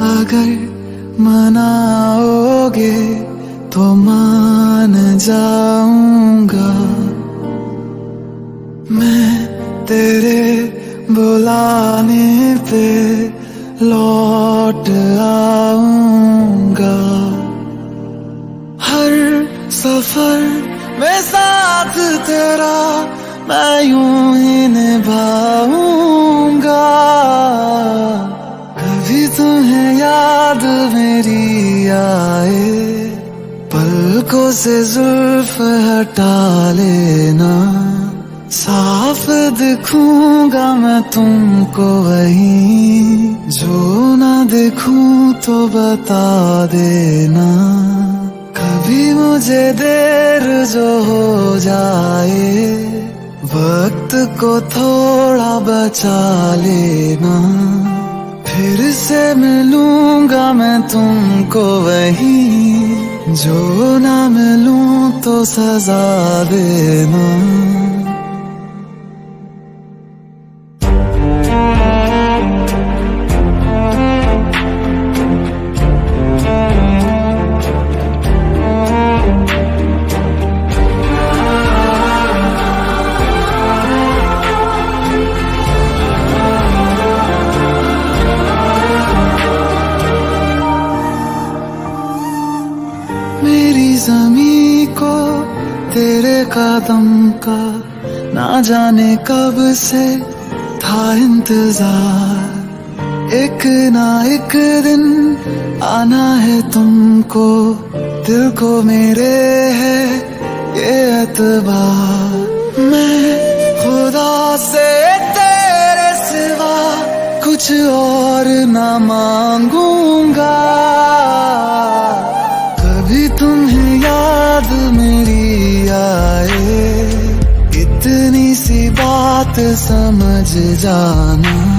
अगर मनाओगे तो मान जाऊँगा। तेरे बुलाने पे लौट आऊँगा। हर सफ़र में साथ तेरा मैं यूँ ही निभाऊँगा। कभी तुम्हें याद मेरी आए, पलकों से जुल्फ हटा लेना। साफ़ दिखूँगा मैं तुमको वही। जो ना दिखूं तो बता देना। कभी मुझे देर जो हो जाए, वक्त को थोड़ा बचा लेना। फिर से मिलूँगा मैं तुमको वही। जो ना मिलूं तो सजा देना। जमी को तेरे कदम का ना जाने कब से था इंतज़ार। एक ना एक दिन आना है तुमको, दिल को मेरे है ये एतबार। मैं खुदा से तेरे सिवा कुछ और ना मांगूँगा इतनी सी बात समझ जाना।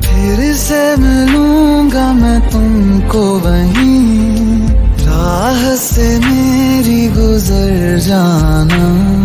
फिर से मिलूँगा मैं तुमको वहीं। राह से मेरी गुजर जाना।